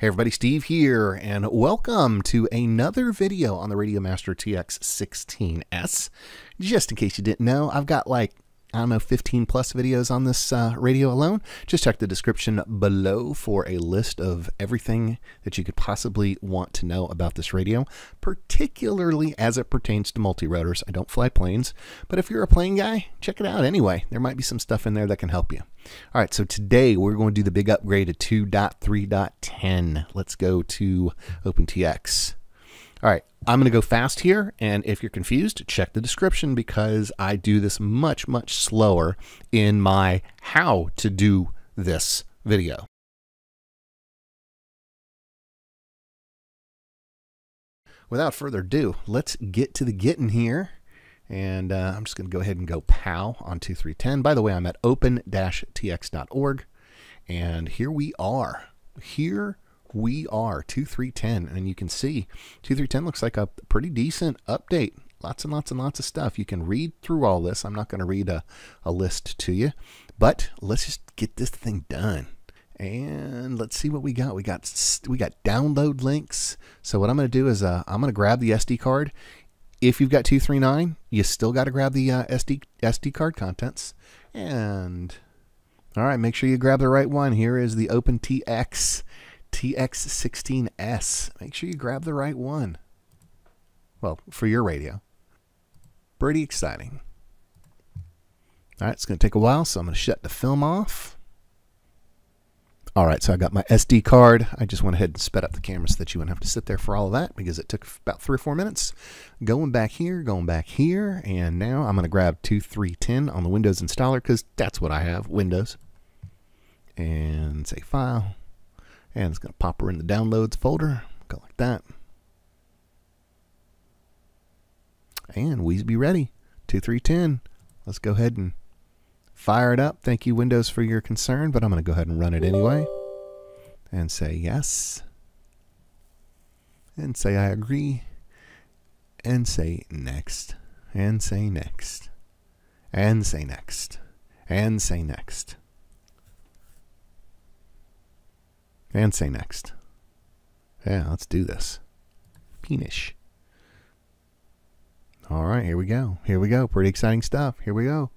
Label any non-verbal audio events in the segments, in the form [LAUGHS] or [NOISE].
Hey everybody, Steve here, and welcome to another video on the Radiomaster TX16S. Just in case you didn't know, I've got like I don't know, 15 plus videos on this uh, radio alone. Just check the description below for a list of everything that you could possibly want to know about this radio, particularly as it pertains to multi-rotors. I don't fly planes, but if you're a plane guy, check it out anyway. There might be some stuff in there that can help you. All right, so today we're going to do the big upgrade to 2.3.10. Let's go to OpenTX. All right, I'm going to go fast here, and if you're confused, check the description because I do this much, much slower in my how to do this video. Without further ado, let's get to the getting here. And uh, I'm just going to go ahead and go POW on 2310. By the way, I'm at open-tx.org. And here we are. Here we are 2310 and you can see 2310 looks like a pretty decent update. Lots and lots and lots of stuff. You can read through all this. I'm not going to read a, a list to you but let's just get this thing done. And let's see what we got. We got we got download links. So what i'm going to do is uh, i'm going to grab the sd card. If you've got 239 you still got to grab the uh, sd sd card contents. And all right make sure you grab the right one. Here is the opentx TX16S. Make sure you grab the right one. Well, for your radio. Pretty exciting. All right, it's going to take a while, so I'm going to shut the film off. All right, so I got my SD card. I just went ahead and sped up the camera so that you wouldn't have to sit there for all of that because it took about three or four minutes. Going back here, going back here, and now I'm going to grab 2310 on the Windows installer because that's what I have, Windows. And say File, and it's going to pop her in the downloads folder. Go like that. And we be ready. 2310. Let's go ahead and fire it up. Thank you, Windows, for your concern, but I'm going to go ahead and run it anyway. And say yes. And say I agree. And say next. And say next. And say next. And say next. And say next. Yeah, let's do this. Penis. All right, here we go. Here we go. Pretty exciting stuff. Here we go.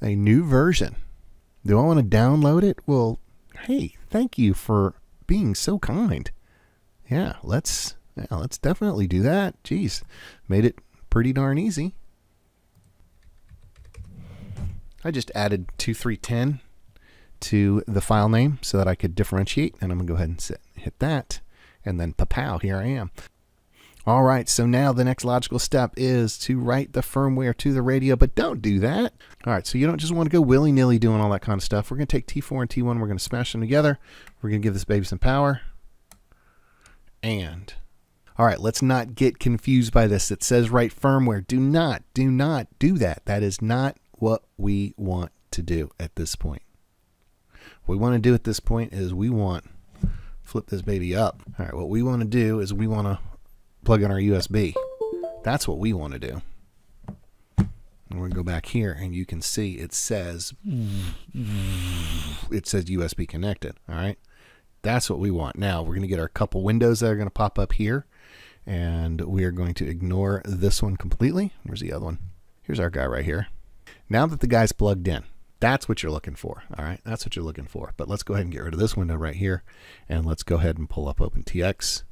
A new version. Do I want to download it? Well, hey, thank you for being so kind. Yeah, let's yeah, let's definitely do that. Jeez, made it pretty darn easy. I just added two, 2310 to the file name so that I could differentiate. And I'm going to go ahead and sit, hit that. And then pow, here I am. All right, so now the next logical step is to write the firmware to the radio, but don't do that. All right, so you don't just want to go willy-nilly doing all that kind of stuff. We're going to take T4 and T1, we're going to smash them together. We're going to give this baby some power. And, all right, let's not get confused by this. It says write firmware. Do not, do not do that. That is not what we want to do at this point. What we want to do at this point is we want flip this baby up. All right, what we want to do is we want to plug in our USB. That's what we want to do. And we're going to go back here and you can see it says it says USB connected, all right? That's what we want. Now, we're going to get our couple windows that are going to pop up here and we are going to ignore this one completely. Where's the other one? Here's our guy right here. Now that the guy's plugged in, that's what you're looking for. All right, that's what you're looking for. But let's go ahead and get rid of this window right here, and let's go ahead and pull up OpenTX.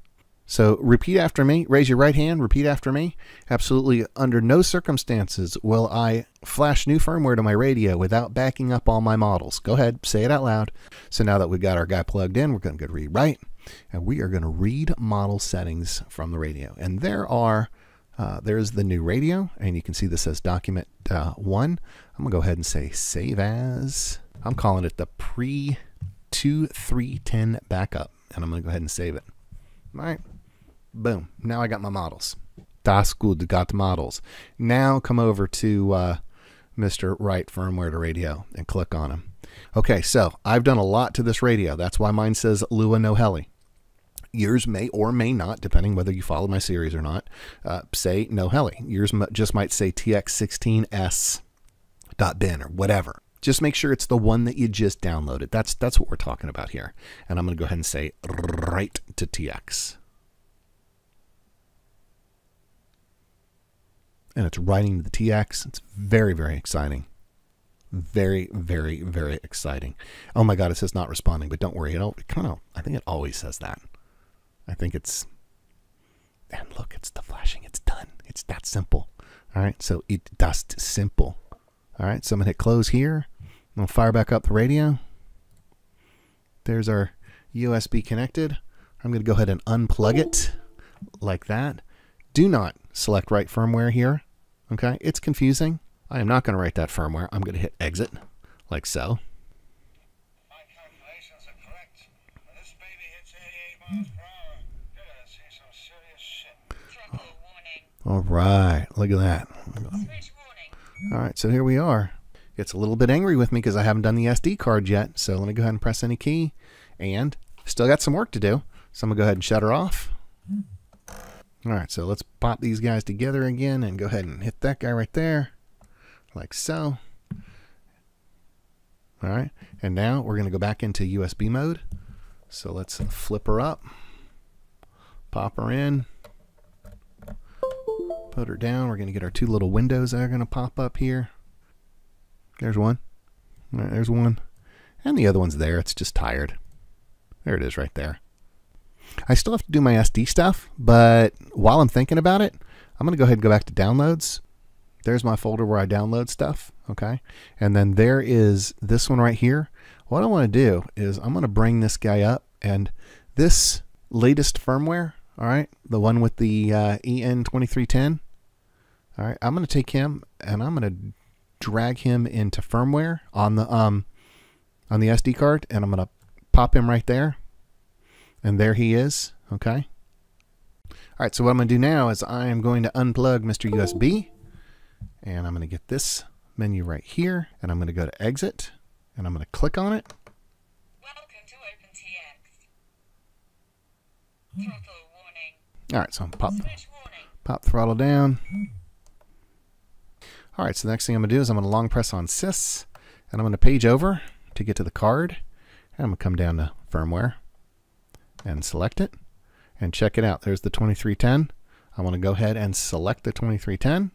So repeat after me. Raise your right hand. Repeat after me. Absolutely, under no circumstances will I flash new firmware to my radio without backing up all my models. Go ahead, say it out loud. So now that we've got our guy plugged in, we're going to go read write, and we are going to read model settings from the radio. And there are uh, there's the new radio, and you can see this says document uh, one. I'm gonna go ahead and say save as. I'm calling it the pre 2310 backup, and I'm gonna go ahead and save it. All right, boom. Now I got my models. Das gut, got models. Now come over to uh, Mr. Write Firmware to Radio and click on them. Okay, so I've done a lot to this radio. That's why mine says Lua No Heli. Yours may or may not, depending whether you follow my series or not, uh, say no heli. Yours just might say TX16S.bin or whatever. Just make sure it's the one that you just downloaded. That's that's what we're talking about here. And I'm going to go ahead and say write to TX. And it's writing to the TX. It's very, very exciting. Very, very, very exciting. Oh my God, it says not responding, but don't worry. It, it kind of, I think it always says that. I think it's, and look, it's the flashing. It's done. It's that simple. All right, so it does simple. All right, so I'm gonna hit close here. I'm gonna fire back up the radio. There's our USB connected. I'm gonna go ahead and unplug it like that. Do not select write firmware here. Okay, it's confusing. I am not to write that firmware. I'm to hit exit like so. My calculations are correct. When this baby hits 88 miles per hour, you're gonna see some serious shit. Throttle warning. All right, look at that. All right, so here we are. It's a little bit angry with me because I haven't done the SD card yet. So let me go ahead and press any key. And still got some work to do. So I'm going to go ahead and shut her off. All right, so let's pop these guys together again and go ahead and hit that guy right there, like so. All right, and now we're going to go back into USB mode. So let's flip her up, pop her in, put her down. We're going to get our two little windows that are going to pop up here. There's one. There's one. And the other one's there. It's just tired. There it is right there. I still have to do my SD stuff, but while I'm thinking about it, I'm going to go ahead and go back to downloads. There's my folder where I download stuff. Okay. And then there is this one right here. What I want to do is I'm going to bring this guy up and this latest firmware, all right, the one with the uh, EN2310, all right, I'm going to take him and I'm going to drag him into firmware on the um on the SD card and I'm going to pop him right there. And there he is, okay? All right, so what I'm going to do now is I am going to unplug Mr. USB and I'm going to get this menu right here and I'm going to go to exit and I'm going to click on it. Welcome to OpenTX. Throttle warning. All right, so I'm pop pop throttle down. All right, so the next thing I'm going to do is I'm going to long press on sys and I'm going to page over to get to the card. And I'm going to come down to firmware and select it and check it out. There's the 2310. I want to go ahead and select the 2310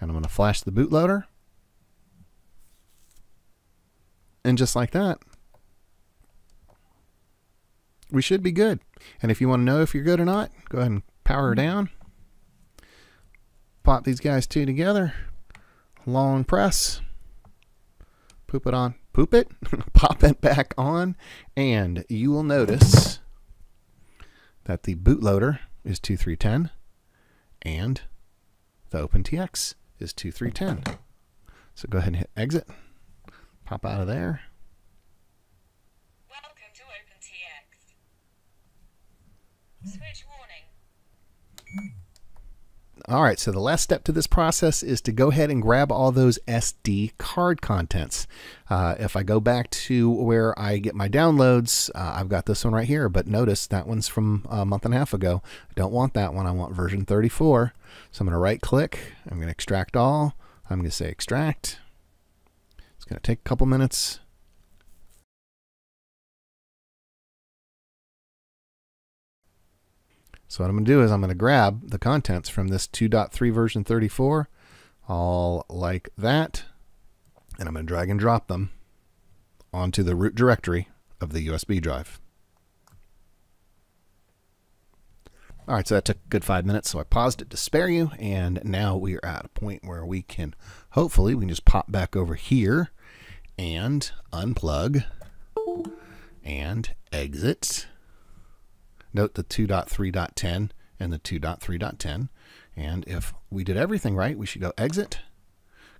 and I'm going to flash the bootloader. And just like that, we should be good. And if you want to know if you're good or not, go ahead and power down. Pop these guys two together. Long press. Poop it on. Poop it. [LAUGHS] Pop it back on. And you will notice that the bootloader is 2310 and the OpenTX is 2310. So go ahead and hit exit. Pop out of there. Welcome to OpenTX. Switch warning. All right, so the last step to this process is to go ahead and grab all those SD card contents. Uh, if I go back to where I get my downloads, uh, I've got this one right here, but notice that one's from a month and a half ago. I don't want that one, I want version 34. So I'm going to right click, I'm going to extract all, I'm going to say extract. It's going to take a couple minutes. So what I'm going to do is I'm going to grab the contents from this 2.3 version 34, all like that, and I'm going to drag and drop them onto the root directory of the USB drive. All right, so that took a good five minutes, so I paused it to spare you, and now we are at a point where we can, hopefully, we can just pop back over here and unplug and exit. Note the 2.3.10 and the 2.3.10. And if we did everything right, we should go exit,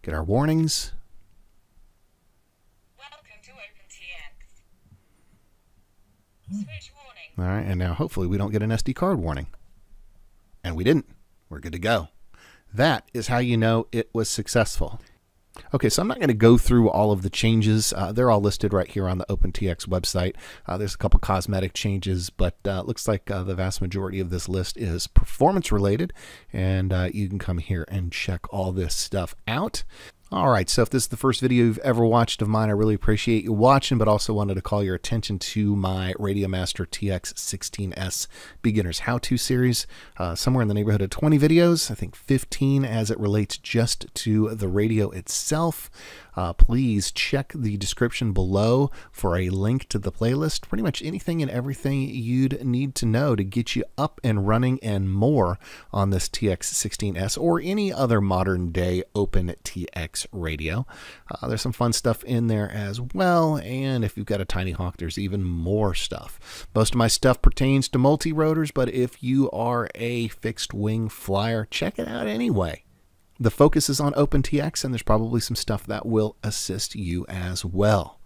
get our warnings. Welcome to warning. All right, and now hopefully we don't get an SD card warning. And we didn't. We're good to go. That is how you know it was successful. Okay, so I'm not going to go through all of the changes. Uh, they're all listed right here on the OpenTX website. Uh, there's a couple cosmetic changes, but uh, looks like uh, the vast majority of this list is performance related, and uh, you can come here and check all this stuff out. All right, so if this is the first video you've ever watched of mine, I really appreciate you watching, but also wanted to call your attention to my Radiomaster TX16S Beginner's How To series. Uh, somewhere in the neighborhood of 20 videos, I think 15 as it relates just to the radio itself. Uh, please check the description below for a link to the playlist. Pretty much anything and everything you'd need to know to get you up and running and more on this TX16S or any other modern day open TX radio. Uh, there's some fun stuff in there as well, and if you've got a Tiny Hawk, there's even more stuff. Most of my stuff pertains to multi rotors, but if you are a fixed wing flyer, check it out anyway. The focus is on OpenTX, and there's probably some stuff that will assist you as well.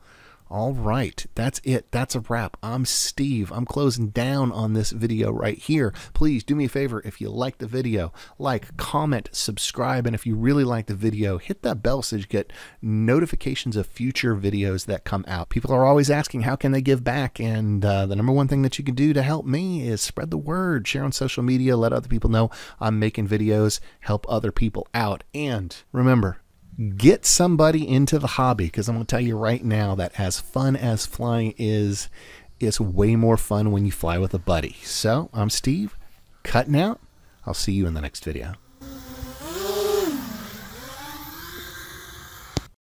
All right, that's it. That's a wrap. I'm Steve. I'm closing down on this video right here. Please do me a favor if you like the video, like, comment, subscribe, and if you really like the video, hit that bell so you get notifications of future videos that come out. People are always asking how can they give back, and uh, the number one thing that you can do to help me is spread the word, share on social media, let other people know I'm making videos, help other people out, and remember get somebody into the hobby because I'm going to tell you right now that as fun as flying is, it's way more fun when you fly with a buddy. So I'm Steve, cutting out. I'll see you in the next video.